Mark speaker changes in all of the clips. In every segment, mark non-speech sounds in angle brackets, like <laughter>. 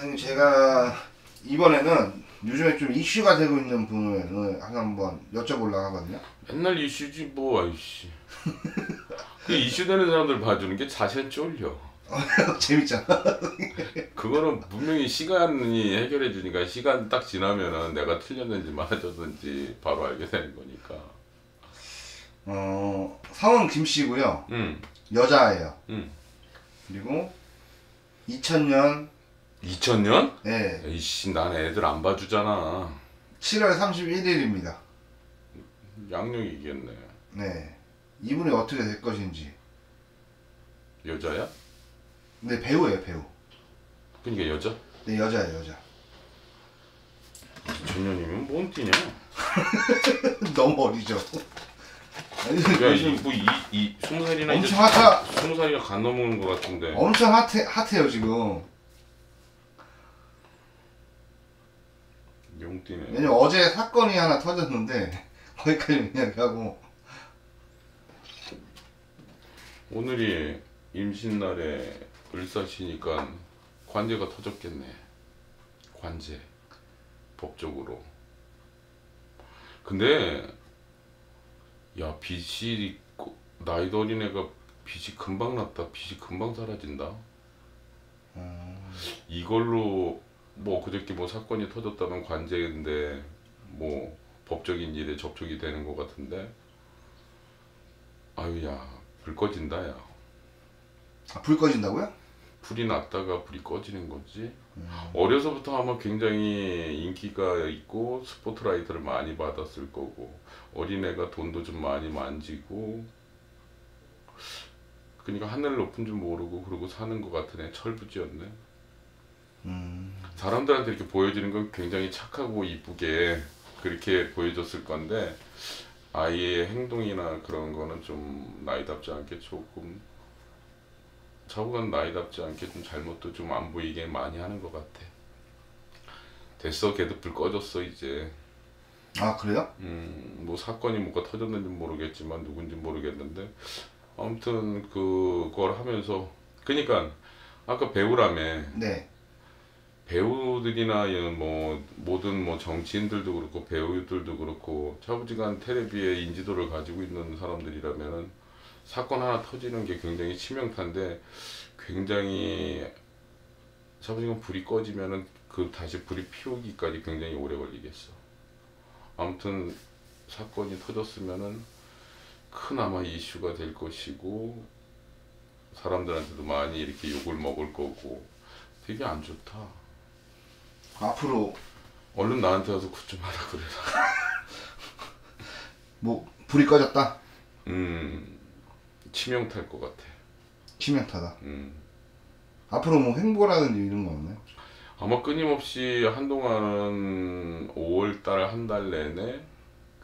Speaker 1: 선생님 제가 이번에는 요즘에 좀 이슈가 되고 있는 분을 항상 한번 여쭤보려고 하거든요.
Speaker 2: 맨날 이슈지 뭐 아이씨. 그 이슈 되는 사람들 봐주는 게 자세가 쫄려. <laughs>
Speaker 1: 재밌잖아.
Speaker 2: 그거는 분명히 시간이 해결해 주니까 시간 딱 지나면은 내가 틀렸는지 맞았는지 바로 알게 되는 거니까.
Speaker 1: 어 성은 김 씨고요.
Speaker 2: 응,
Speaker 1: 여자예요.
Speaker 2: 응.
Speaker 1: 그리고 2000년
Speaker 2: 2000년?
Speaker 1: 예
Speaker 2: 이씨 난 애들 안 봐주잖아.
Speaker 1: 7월 31일입니다.
Speaker 2: 양력이겠네.
Speaker 1: 네 이분이 어떻게 될 것인지.
Speaker 2: 여자야?
Speaker 1: 네 배우예요 배우.
Speaker 2: 그러니까 여자?
Speaker 1: 네 여자예요 여자.
Speaker 2: 2000년이면 뭔 띠냐? <laughs>
Speaker 1: 너무 어리죠. 아니,
Speaker 2: 야,
Speaker 1: 요즘
Speaker 2: 이, 뭐, 이, 이, 스무 살이나 이제
Speaker 1: 엄청 핫하,
Speaker 2: 스무 살이나 간 넘는 것 같은데.
Speaker 1: 엄청 핫해, 핫해요 지금.
Speaker 2: 용띠네.
Speaker 1: 왜냐면 어제 사건이 하나 터졌는데 <laughs> 거기까지 이야기하고
Speaker 2: 오늘이 임신날에 을사시니까 관제가 터졌겠네. 관제. 법적으로. 근데 야 빚이 꼬- 나이도 어린 애가 빚이 금방 났다. 빚이 금방 사라진다. 이걸로 뭐 그저께 뭐 사건이 터졌다면 관제인데 뭐 법적인 일에 접촉이 되는 것 같은데? 아유야 불 꺼진다 야.
Speaker 1: 아, 불 꺼진다고요?
Speaker 2: 불이 났다가 불이 꺼지는 거지. 어려서부터 아마 굉장히 인기가 있고 스포트라이트를 많이 받았을 거고 어린애가 돈도 좀 많이 만지고 그러니까 하늘 높은 줄 모르고 그러고 사는 것 같은 애 철부지였네.
Speaker 1: 음,
Speaker 2: 사람들한테 이렇게 보여지는 건 굉장히 착하고 이쁘게 그렇게 보여줬을 건데 아이의 행동이나 그런 거는 좀 나이답지 않게 조금 자고간 나이답지 않게 좀 잘못도 좀 안 보이게 많이 하는 것 같아. 됐어, 걔도 불 꺼졌어 이제.
Speaker 1: 아 그래요?
Speaker 2: 음, 뭐 사건이 뭐가 터졌는지 모르겠지만 누군지 모르겠는데 아무튼 그걸 하면서 그러니까 아까 배우라며
Speaker 1: 네.
Speaker 2: 배우들이나 뭐 모든 뭐 정치인들도 그렇고 배우들도 그렇고 차부지간 텔레비의 인지도를 가지고 있는 사람들이라면은 사건 하나 터지는 게 굉장히 치명타인데 굉장히 차부지간 불이 꺼지면은 그 다시 불이 피우기까지 굉장히 오래 걸리겠어. 아무튼 사건이 터졌으면은 큰 아마 이슈가 될 것이고 사람들한테도 많이 이렇게 욕을 먹을 거고 되게 안 좋다.
Speaker 1: 앞으로
Speaker 2: 얼른 나한테 와서 굿 좀 하라 그래. <laughs>
Speaker 1: 뭐 불이 꺼졌다.
Speaker 2: 음 치명 탈 것 같아.
Speaker 1: 치명타다.
Speaker 2: 음
Speaker 1: 앞으로 뭐 행보라든지 이런 거 없나요?
Speaker 2: 아마 끊임없이 한동안은 5월 달 한 달 내내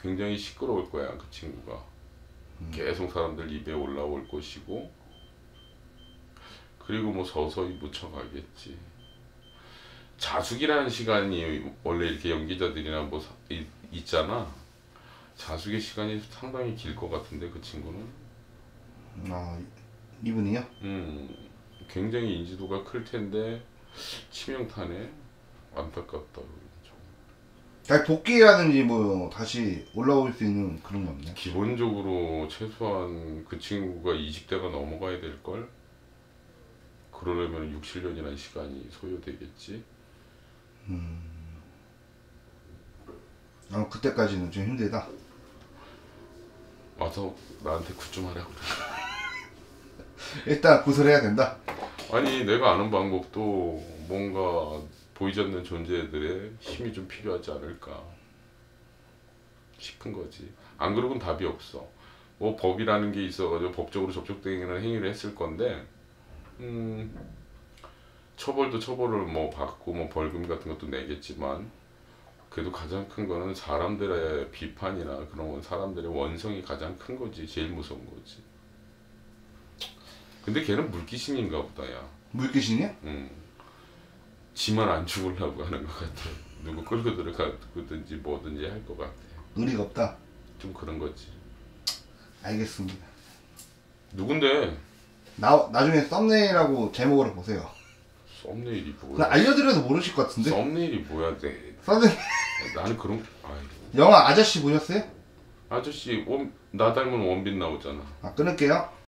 Speaker 2: 굉장히 시끄러울 거야 그 친구가. 계속 사람들 입에 올라올 것이고 그리고 뭐 서서히 묻혀가겠지. 자숙이라는 시간이 원래 이렇게 연기자들이나 뭐 사- 이- 있잖아. 자숙의 시간이 상당히 길 것 같은데 그 친구는.
Speaker 1: 아 이분이요?
Speaker 2: 음, 굉장히 인지도가 클 텐데 치명타네. 안타깝다. 좀.
Speaker 1: 다시 복귀라든지 뭐 다시 올라올 수 있는 그런 거 없나요?
Speaker 2: 기본적으로 최소한 그 친구가 20대가 넘어가야 될 걸. 그러려면 6, 7년이라는 시간이 소요되겠지.
Speaker 1: 아 그때까지는 좀 힘들다.
Speaker 2: 와서 나한테 굿좀 하라고.
Speaker 1: 일단 구설해야 된다.
Speaker 2: 아니 내가 아는 방법도 뭔가 보이지 않는 존재들의 힘이 좀 필요하지 않을까 싶은 거지. 안 그러고는 답이 없어. 뭐 법이라는 게 있어가지고 법적으로 접촉되는 행위를 했을 건데, 음, 처벌도 처벌을 뭐 받고 뭐 벌금 같은 것도 내겠지만, 그래도 가장 큰 거는 사람들의 비판이나 그런 건 사람들의 원성이 가장 큰 거지. 제일 무서운 거지. 근데 걔는 물귀신인가 보다, 야.
Speaker 1: 물귀신이요?
Speaker 2: 음. 지만 안 죽으려고 하는 것 같아. 누구 끌고 들어가든지 뭐든지 할 것 같아.
Speaker 1: 의리가 없다.
Speaker 2: 좀 그런 거지.
Speaker 1: 알겠습니다.
Speaker 2: 누군데?
Speaker 1: 나 나중에 썸네일하고 제목으로 보세요.
Speaker 2: 썸네일이
Speaker 1: 그냥
Speaker 2: 뭐야?
Speaker 1: 알려드려도 모르실 것 같은데.
Speaker 2: 썸네일이 뭐야? 내,
Speaker 1: 선생님
Speaker 2: 나는 그런 아이,
Speaker 1: 영화 아저씨 보셨어요?
Speaker 2: 아저씨 원, 나 닮은 원빈 나오잖아.
Speaker 1: 아 끊을게요.